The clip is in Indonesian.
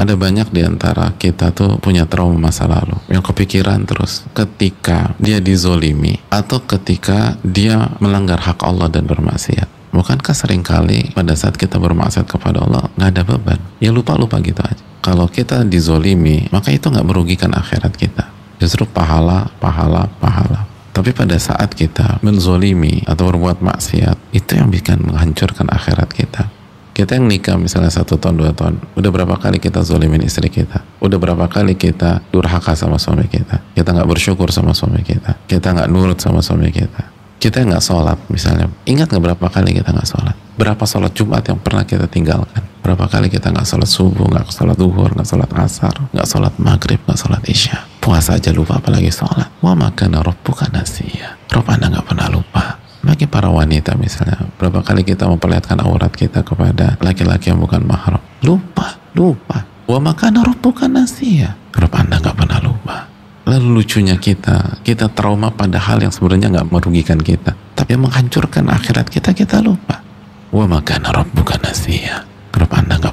Ada banyak di antara kita tuh punya trauma masa lalu yang kepikiran terus ketika dia dizolimi atau ketika dia melanggar hak Allah dan bermaksiat. Bukankah sering kali pada saat kita bermaksiat kepada Allah nggak ada beban? Ya lupa-lupa gitu aja. Kalau kita dizolimi, maka itu nggak merugikan akhirat kita. Justru pahala, pahala, pahala. Tapi pada saat kita menzolimi atau berbuat maksiat, itu yang bikin menghancurkan akhirat kita kita yang nikah misalnya satu tahun dua tahun udah berapa kali kita zolimin istri kita? Udah berapa kali kita durhaka sama suami kita? Kita nggak bersyukur sama suami kita? Kita nggak nurut sama suami kita? Kita nggak sholat misalnya. Ingat nggak berapa kali kita nggak sholat? Berapa sholat jumat yang pernah kita tinggalkan? Berapa kali kita nggak sholat subuh nggak sholat duhur nggak sholat asar nggak sholat maghrib nggak sholat isya? Puasa aja lupa apalagi sholat. Wa makana bukan nasiya. Rob anda para wanita misalnya. Berapa kali kita memperlihatkan aurat kita kepada laki-laki yang bukan mahram? Lupa lupa. Wa bukan nasiya. Rob anda nggak pernah lupa. Lalu lucunya kita kita trauma pada hal yang sebenarnya nggak merugikan kita tapi menghancurkan akhirat kita kita lupa. Wa makana bukan nasiya. Rob anda nggak